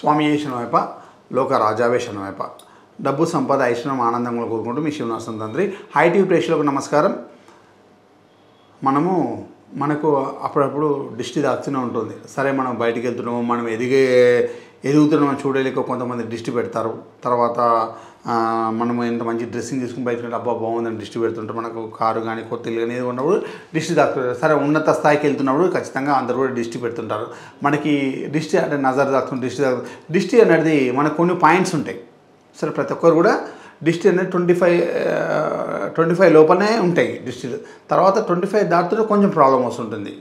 స్వామి వైప లోక రాజావేశనవైప డబ్బు సంపద ఐశ్వర్యం ఆనందంగా కోరుకుంటూ మీ శివనాసం తండ్రి. హైటీ ప్రేక్షకులకు నమస్కారం. మనము మనకు అప్పుడప్పుడు దిష్టి దాస్తూనే ఉంటుంది. సరే మనం బయటికి వెళ్తున్నాము మనం ఎదిగే ఎదుగుతున్న చూడలేక కొంతమంది దిష్టి పెడతారు. తర్వాత మనము ఎంత మంచి డ్రెస్సింగ్ తీసుకుని బయటకు అబ్బా బాగుందని దిష్టి పెడుతుంటారు. మనకు కారు కానీ కొత్త ఇల్లు కానీ ఉన్నప్పుడు దిష్టి దాక్తుంటారు సరే ఉన్నత స్థాయికి వెళ్తున్నప్పుడు ఖచ్చితంగా అందరూ కూడా దిష్టి పెడుతుంటారు. మనకి దిష్టి అంటే నజర్ దాక్కుని దిష్టి దాకు దిష్టి అనేది మనకు కొన్ని పాయింట్స్ ఉంటాయి. సరే ప్రతి ఒక్కరు కూడా డిస్టి అనేది ట్వంటీ ఫైవ్ ట్వంటీ ఫైవ్ లోపలనే ఉంటాయి డిస్టిల్ తర్వాత ట్వంటీ ఫైవ్ దాటితే కొంచెం ప్రాబ్లం వస్తుంటుంది.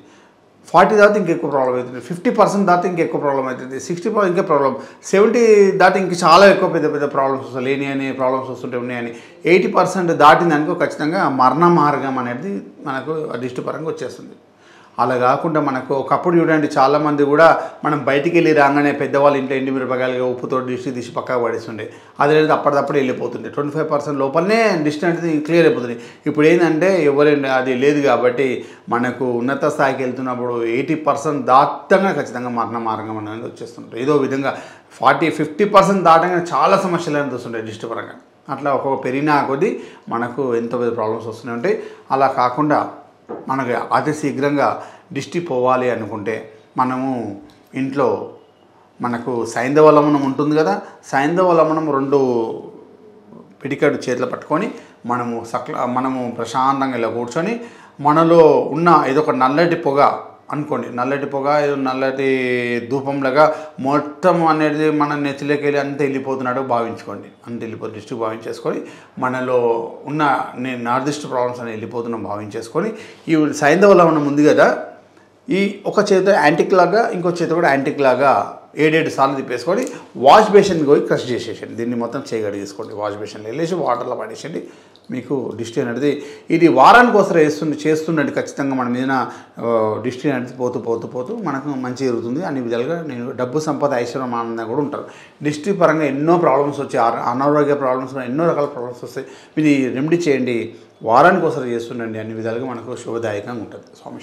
ఫార్టీ దాటి ఇంకెక్కువ ప్రాబ్లం అవుతుంది. ఫిఫ్టీ పర్సెంట్ దాటి ఇంకెక్కువ ప్రాబ్లం అవుతుంది. సిక్స్టీ పర్సెంట్ ఇంకా ప్రాబ్లం. సెవెంటీ దాటి ఇంక చాలా ఎక్కువ పెద్ద పెద్ద ప్రాబ్లమ్స్ వస్తాయి. లేని అని ప్రాబ్లమ్స్ వస్తుంటే ఉన్నాయని. ఎయిటీ పర్సెంట్ దాటిందనుకో ఖచ్చితంగా మరణ మార్గం అనేది మనకు డిస్టి వచ్చేస్తుంది. అలా కాకుండా మనకు ఒకప్పుడు చూడండి చాలామంది కూడా మనం బయటికి వెళ్ళి రాగానే పెద్దవాళ్ళు ఇంట్లో ఎండి మిరపకాయలుగా ఉప్పుతో దిష్టి తీసి పక్కకు పడేస్తుండే. అది లేదు అప్పటిదప్పుడు వెళ్ళిపోతుండే. ట్వంటీ ఫైవ్ పర్సెంట్ లోపలనే డిస్టి అనేది క్లియర్ అయిపోతుంది. ఇప్పుడు ఏంటంటే ఎవరైనా అది లేదు కాబట్టి మనకు ఉన్నత స్థాయికి వెళ్తున్నప్పుడు ఎయిటీ పర్సెంట్ దాటంగా ఖచ్చితంగా మరణ మార్గం అనేది వచ్చేస్తుంటాయి ఏదో విధంగా ఫార్టీ ఫిఫ్టీ పర్సెంట్ దాటంగా చాలా సమస్యలు అనేది వస్తుంటాయి డిస్టి పరంగా అట్లా ఒక్కొక్క పెరిగినా కొద్దీ మనకు ఎంతో పెద్ద ప్రాబ్లమ్స్ వస్తూనే ఉంటాయి. అలా కాకుండా మనకి అతి శీఘ్రంగా దిష్టి పోవాలి అనుకుంటే మనము ఇంట్లో మనకు సైంధవ లవణం ఉంటుంది కదా సైంధవ లవణం రెండు పిడికడు చేతిలో పట్టుకొని మనము సక్ల మనము ప్రశాంతంగా ఇలా కూర్చొని మనలో ఉన్న ఏదో ఒక నల్లటి పొగ అనుకోండి నల్లటి పొగ నల్లటి ధూపంలాగా మొత్తం అనేది మన నెత్తిలోకి వెళ్ళి అంత వెళ్ళిపోతున్నాడు భావించుకోండి. అంత వెళ్ళిపో దృష్టి భావించేసుకొని మనలో ఉన్న నేను నార్దిష్ట ప్రాబ్లమ్స్ అని వెళ్ళిపోతున్నాం భావించేసుకొని ఈ సైంధవ లవణం ఉంది కదా ఈ ఒక చేత యాంటిక్ లాగా ఇంకో చేత కూడా యాంటిక్ లాగా ఏడేడు సార్లు తిప్పేసుకొని వాష్ బేషన్కి పోయి క్రష్ చేసేసండి దీన్ని మొత్తం చేయగడిగేసుకోండి వాష్ బేషన్లో వెళ్ళేసి వాటర్లో పడేసండి మీకు డిస్టి అనేది ఇది వారానికి ఒకసారి వేస్తుంది చేస్తుండండి ఖచ్చితంగా మన మీద డిస్టి అనేది పోతూ పోతూ పోతూ మనకు మంచి జరుగుతుంది. అన్ని విధాలుగా నేను డబ్బు సంపద ఐశ్వర్యం ఆనందంగా కూడా ఉంటారు. డిస్టి పరంగా ఎన్నో ప్రాబ్లమ్స్ వచ్చాయి. అనారోగ్య ప్రాబ్లమ్స్ ఎన్నో రకాల ప్రాబ్లమ్స్ వస్తాయి. మీరు రెమెడీ చేయండి. వారానికి ఒకసారి చేస్తుండండి. అన్ని విధాలుగా మనకు శుభదాయకంగా ఉంటుంది. స్వామి